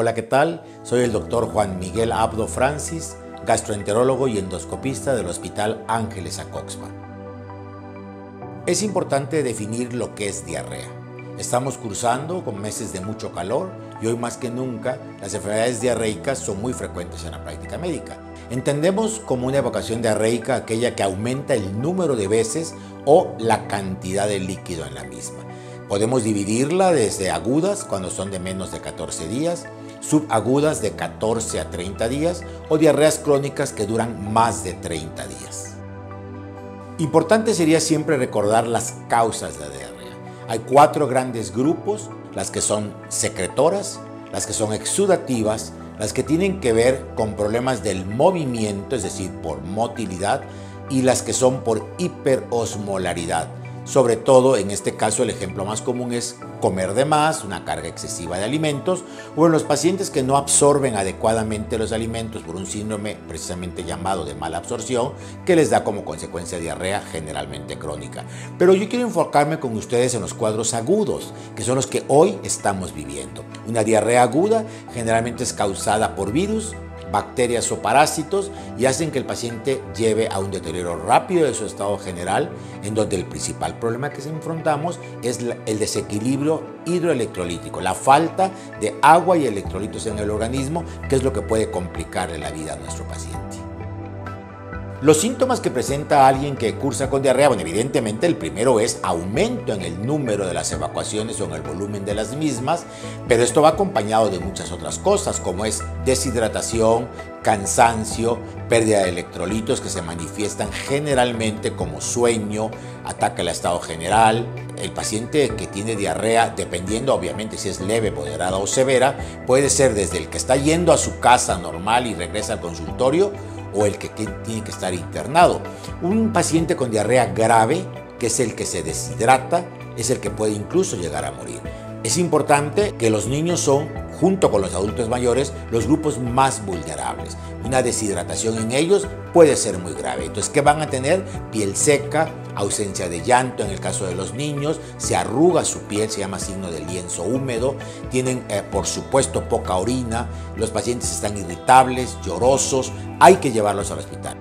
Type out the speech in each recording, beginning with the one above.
Hola, ¿qué tal? Soy el doctor Juan Miguel Abdo Francis, gastroenterólogo y endoscopista del Hospital Ángeles Acoxpa. Es importante definir lo que es diarrea. Estamos cursando con meses de mucho calor y hoy más que nunca las enfermedades diarreicas son muy frecuentes en la práctica médica. Entendemos como una evocación diarreica aquella que aumenta el número de veces o la cantidad de líquido en la misma. Podemos dividirla desde agudas, cuando son de menos de 14 días, subagudas de 14 a 30 días o diarreas crónicas que duran más de 30 días. Importante sería siempre recordar las causas de la diarrea. Hay cuatro grandes grupos, las que son secretoras, las que son exudativas, las que tienen que ver con problemas del movimiento, es decir, por motilidad, y las que son por hiperosmolaridad, sobre todo, en este caso, el ejemplo más común es comer de más, una carga excesiva de alimentos, o en los pacientes que no absorben adecuadamente los alimentos por un síndrome precisamente llamado de mala absorción, que les da como consecuencia diarrea generalmente crónica. Pero yo quiero enfocarme con ustedes en los cuadros agudos, que son los que hoy estamos viviendo. Una diarrea aguda generalmente es causada por virus, bacterias o parásitos y hacen que el paciente lleve a un deterioro rápido de su estado general, en donde el principal problema que se enfrentamos es el desequilibrio hidroelectrolítico, la falta de agua y electrolitos en el organismo, que es lo que puede complicarle la vida a nuestro paciente. Los síntomas que presenta alguien que cursa con diarrea, bueno, evidentemente el primero es aumento en el número de las evacuaciones o en el volumen de las mismas, pero esto va acompañado de muchas otras cosas, como es deshidratación, cansancio, pérdida de electrolitos que se manifiestan generalmente como sueño, ataque al estado general. El paciente que tiene diarrea, dependiendo obviamente si es leve, moderada o severa, puede ser desde el que está yendo a su casa normal y regresa al consultorio, o el que tiene que estar internado. Un paciente con diarrea grave, que es el que se deshidrata, es el que puede incluso llegar a morir. Es importante que los niños son, junto con los adultos mayores, los grupos más vulnerables. Una deshidratación en ellos puede ser muy grave. Entonces, ¿qué van a tener? Piel seca, ausencia de llanto en el caso de los niños, se arruga su piel, se llama signo de lienzo húmedo, tienen eh, por supuesto poca orina, los pacientes están irritables, llorosos, hay que llevarlos al hospital.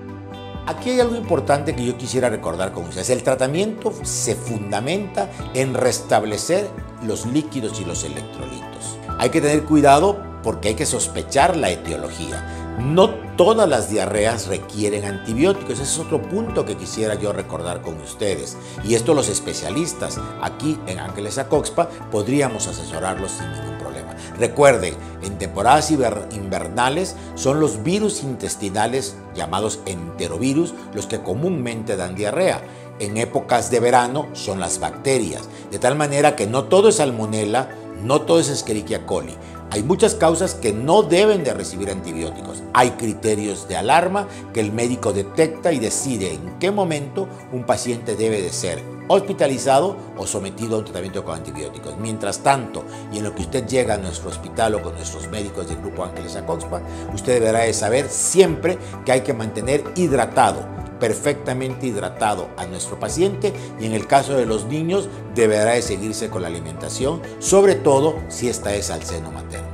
Aquí hay algo importante que yo quisiera recordar con ustedes. El tratamiento se fundamenta en restablecer los líquidos y los electrolitos. Hay que tener cuidado porque hay que sospechar la etiología. No todas las diarreas requieren antibióticos. Ese es otro punto que quisiera yo recordar con ustedes. Y esto los especialistas aquí en Ángeles Acoxpa podríamos asesorarlos sin ningún problema. Recuerden, en temporadas invernales son los virus intestinales llamados enterovirus los que comúnmente dan diarrea. En épocas de verano son las bacterias. De tal manera que no todo es salmonella, no todo es Escherichia coli. Hay muchas causas que no deben de recibir antibióticos. Hay criterios de alarma que el médico detecta y decide en qué momento un paciente debe de ser hospitalizado o sometido a un tratamiento con antibióticos. Mientras tanto, y en lo que usted llega a nuestro hospital o con nuestros médicos del Grupo Ángeles Acoxpa, usted deberá de saber siempre que hay que mantener hidratado perfectamente hidratado a nuestro paciente y en el caso de los niños deberá de seguirse con la alimentación, sobre todo si esta es al seno materno.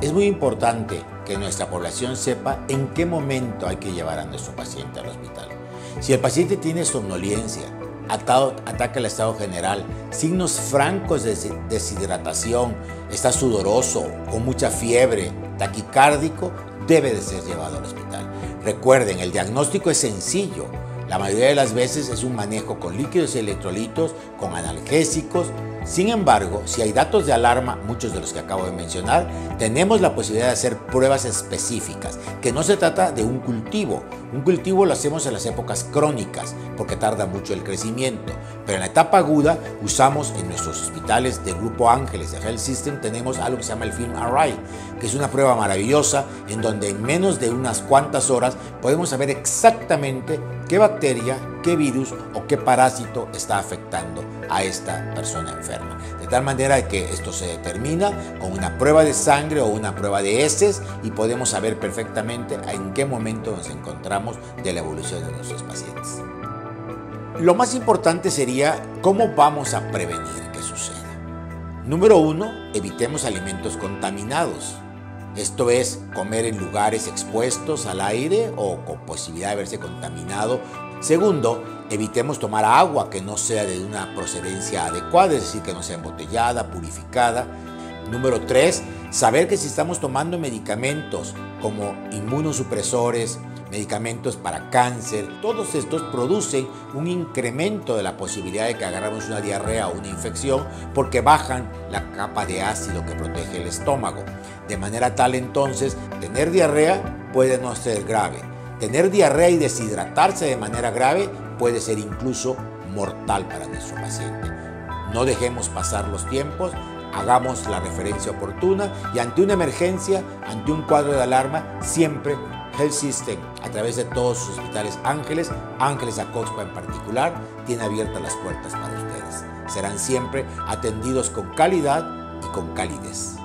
Es muy importante que nuestra población sepa en qué momento hay que llevar a nuestro paciente al hospital. Si el paciente tiene somnolencia, ataque al estado general, signos francos de deshidratación, está sudoroso, con mucha fiebre, taquicárdico, debe de ser llevado al hospital. Recuerden, el diagnóstico es sencillo. La mayoría de las veces es un manejo con líquidos y electrolitos, con analgésicos, sin embargo, si hay datos de alarma, muchos de los que acabo de mencionar, tenemos la posibilidad de hacer pruebas específicas, que no se trata de un cultivo. Un cultivo lo hacemos en las épocas crónicas, porque tarda mucho el crecimiento, pero en la etapa aguda usamos en nuestros hospitales del Grupo Ángeles de Health System, tenemos algo que se llama el Film Array, que es una prueba maravillosa en donde en menos de unas cuantas horas podemos saber exactamente qué bacteria, qué virus o qué parásito está afectando a esta persona enferma. De tal manera que esto se determina con una prueba de sangre o una prueba de heces y podemos saber perfectamente en qué momento nos encontramos de la evolución de nuestros pacientes. Lo más importante sería cómo vamos a prevenir que suceda. Número uno, evitemos alimentos contaminados. Esto es comer en lugares expuestos al aire o con posibilidad de verse contaminado. Segundo, evitemos tomar agua que no sea de una procedencia adecuada, es decir, que no sea embotellada, purificada. Número tres, saber que si estamos tomando medicamentos como inmunosupresores, medicamentos para cáncer, todos estos producen un incremento de la posibilidad de que agarramos una diarrea o una infección porque bajan la capa de ácido que protege el estómago. De manera tal entonces, tener diarrea puede no ser grave. Tener diarrea y deshidratarse de manera grave puede ser incluso mortal para nuestro paciente. No dejemos pasar los tiempos, hagamos la referencia oportuna y ante una emergencia, ante un cuadro de alarma, siempre Health System, a través de todos sus hospitales Ángeles, Ángeles Acoxpa en particular, tiene abiertas las puertas para ustedes. Serán siempre atendidos con calidad y con calidez.